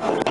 apples.